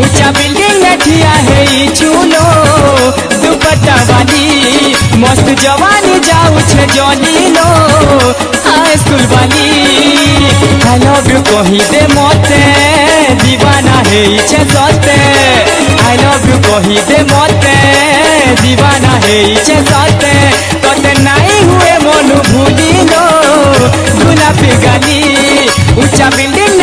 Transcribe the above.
ऊँचा बिल्डिंग में ठिया है चूलो। दुपट्टा वाली, मस्त जवानी जाऊ छे जनी लो। हाई स्कूल वाली आई लव यू कही दे मते। दीवाना है छे सते। आई लव यू कही दे मते। दीवाना है छे सते। तोते नहीं हुए मन भूली लो। गुलाबी गाली, ऊँचा बिल्डिंग